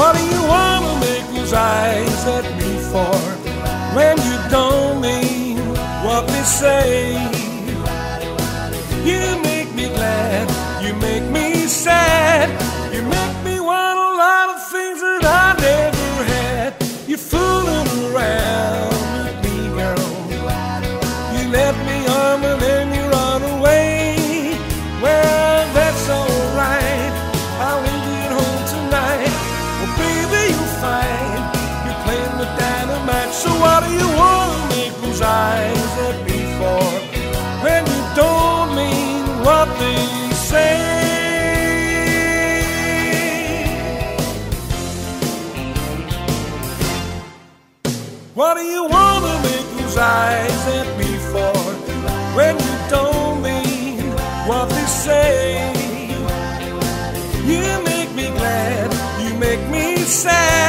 What do you wanna make those eyes at me for when you don't mean what they say? Find you're playing with dynamite. So what do you want to make those eyes at me for when you don't mean what they say? What do you want to make those eyes at me for when you don't mean what they say? You make me glad, you make me sad,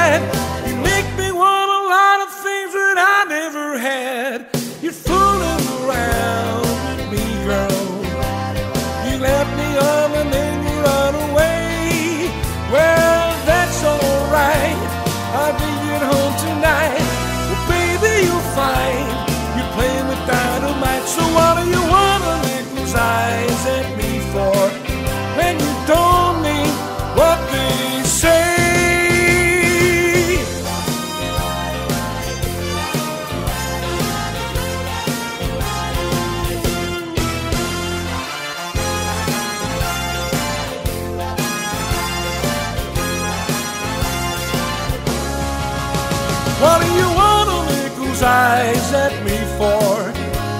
What do you wanna make those eyes at me for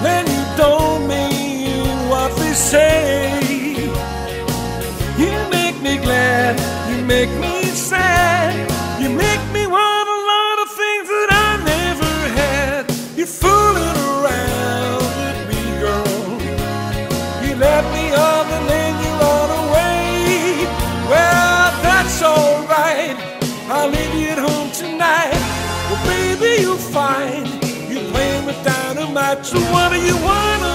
when you don't mean what they say? You make me glad, you make me sad, you make me want a lot of things that I never had. You're fooling around with me, girl. You let me off and then you run away. Well, that's alright. I'll leave you. Well, baby, you'll find you're playing with dynamite. So what do you wanna?